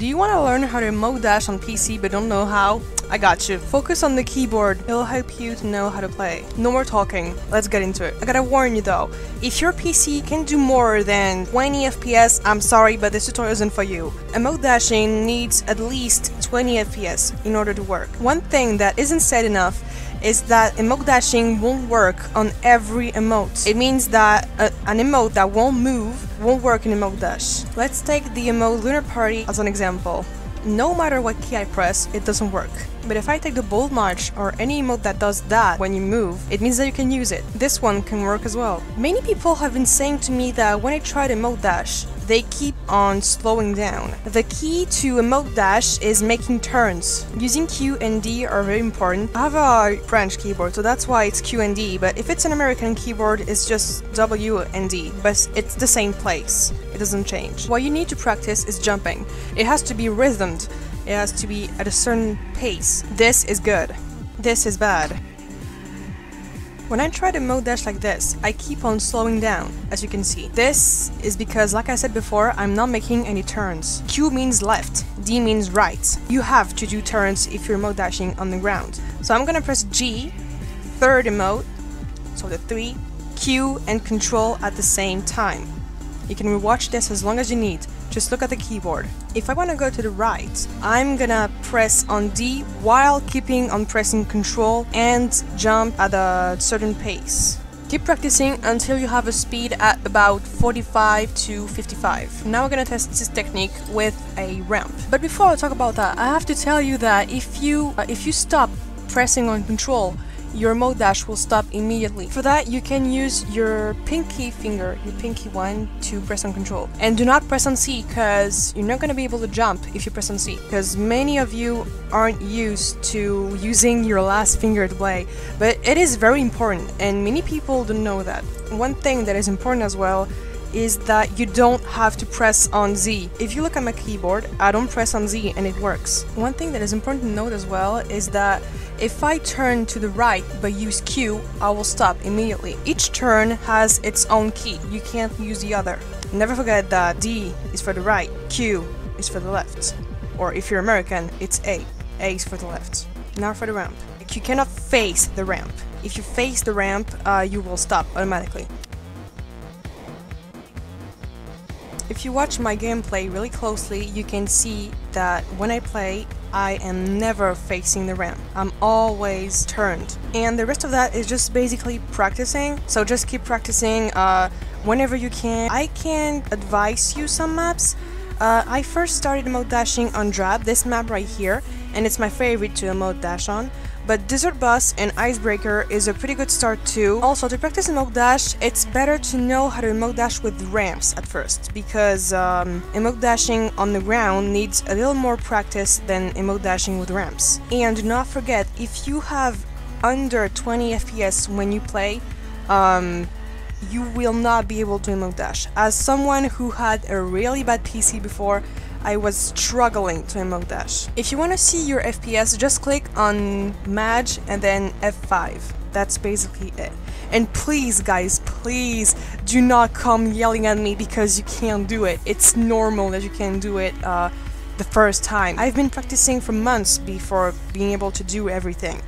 Do you want to learn how to emote dash on PC but don't know how? I got you. Focus on the keyboard, it'll help you to know how to play. No more talking, let's get into it. I gotta warn you though, if your PC can do more than 20 FPS, I'm sorry but this tutorial isn't for you. Emote dashing needs at least 20 FPS in order to work. One thing that isn't said enough is that emote dashing won't work on every emote. It means that a, an emote that won't move won't work in emote dash. Let's take the emote Lunar Party as an example. No matter what key I press, it doesn't work. But if I take the bold march or any emote that does that when you move, it means that you can use it. This one can work as well. Many people have been saying to me that when I to emote dash, they keep on slowing down. The key to emote dash is making turns. Using Q and D are very important. I have a French keyboard, so that's why it's Q and D, but if it's an American keyboard, it's just W and D, but it's the same place. It doesn't change. What you need to practice is jumping. It has to be rhythmed. It has to be at a certain pace. This is good. This is bad. When I try to mode dash like this, I keep on slowing down, as you can see. This is because, like I said before, I'm not making any turns. Q means left, D means right. You have to do turns if you're mode dashing on the ground. So I'm gonna press G, third emote, so the 3, Q and Control at the same time. You can rewatch this as long as you need. Just look at the keyboard. If I want to go to the right, I'm gonna press on D while keeping on pressing Control and jump at a certain pace. Keep practicing until you have a speed at about 45 to 55. Now we're gonna test this technique with a ramp. But before I talk about that, I have to tell you that if you uh, if you stop pressing on Control, your mode dash will stop immediately. For that, you can use your pinky finger, your pinky one, to press on control. And do not press on C, because you're not going to be able to jump if you press on C, because many of you aren't used to using your last finger to play, but it is very important, and many people don't know that. One thing that is important as well is that you don't have to press on Z. If you look at my keyboard, I don't press on Z and it works. One thing that is important to note as well is that if I turn to the right but use Q, I will stop immediately. Each turn has its own key, you can't use the other. Never forget that D is for the right, Q is for the left. Or if you're American, it's A. A is for the left. Now for the ramp. You cannot face the ramp. If you face the ramp, uh, you will stop automatically. If you watch my gameplay really closely, you can see that when I play, I am never facing the ramp. I'm always turned. And the rest of that is just basically practicing. So just keep practicing uh, whenever you can. I can advise you some maps. Uh, I first started emote dashing on Drab, this map right here, and it's my favorite to emote dash on but Desert Bus and Icebreaker is a pretty good start too. Also, to practice emote dash, it's better to know how to emote dash with ramps at first, because um, emote dashing on the ground needs a little more practice than emote dashing with ramps. And do not forget, if you have under 20 FPS when you play, um, you will not be able to emote dash. As someone who had a really bad PC before, I was struggling to emote dash. If you want to see your FPS, just click on Maj and then F5. That's basically it. And please, guys, please do not come yelling at me because you can't do it. It's normal that you can't do it uh, the first time. I've been practicing for months before being able to do everything.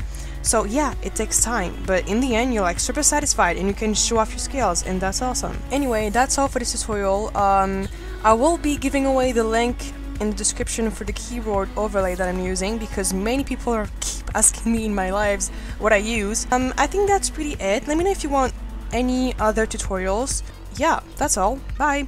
So yeah, it takes time, but in the end you're like super satisfied and you can show off your skills and that's awesome. Anyway, that's all for this tutorial. Um, I will be giving away the link in the description for the keyboard overlay that I'm using because many people are keep asking me in my lives what I use. Um, I think that's pretty it. Let me know if you want any other tutorials. Yeah, that's all. Bye!